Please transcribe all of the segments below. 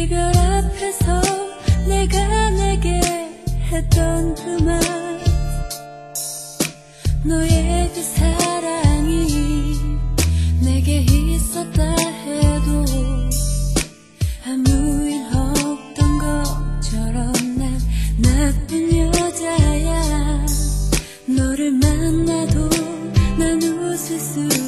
이별 앞에서 내가 내게 했던 그 말. 너의 그 사랑이 내게 있었다 해도 아무 일 없던 것처럼 난 나쁜 여자야. 너를 만나도 난 웃을 수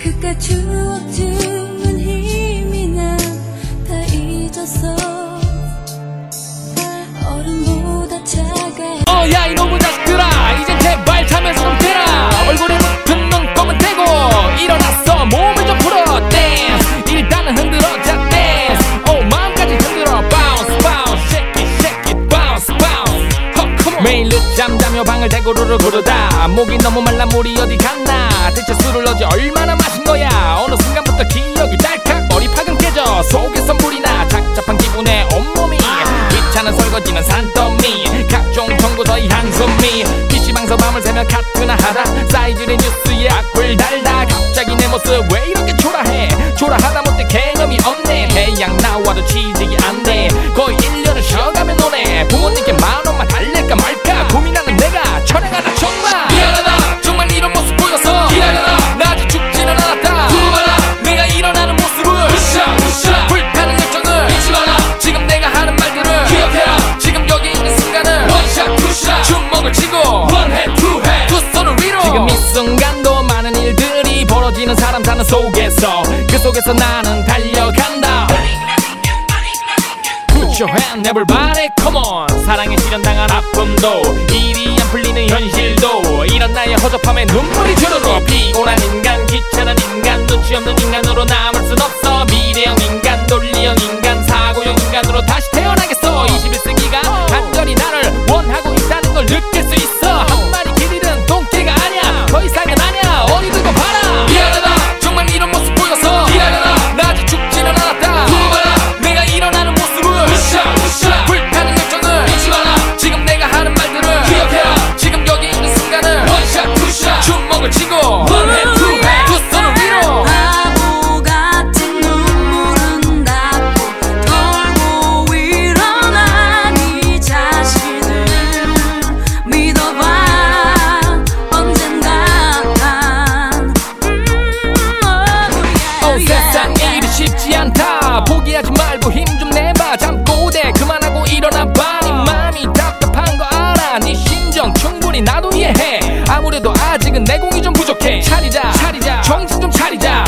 그깟 추억 주는 힘이 난다 잊었어 자며 방을 대구르르 구르다. 목이 너무 말라 물이 어디 갔나. 대체 술을 어제 얼마나 마신 거야. 어느 순간부터 기억이 딸칵 머리팍은 깨져. 속에서 물이 나 착잡한 기분에 온몸이 귀찮은 설거지는 산더미. 각종 청구서의 한숨이 PC방서 밤을 새며 카트나 하다. 사이즈의 뉴스에 악플 달다. 갑자기 내 모습 왜 이렇게 초라해? 초라하다 못해 개념이 없네. 태양 나와도 취직이 안돼. 거의 1년을 쉬어가며 노네. 부모님께 속에서 그 속에서 나는 달려간다. Put your hand everybody come on. 사랑에 실현당한 아픔도 일이 안 풀리는 현실도 이런 나의 허접함에 눈물이 주르르. 피곤한 인간 귀찮은 인간 눈치 없는 인간으로 남을 순 차리자. 정신 좀 차리자.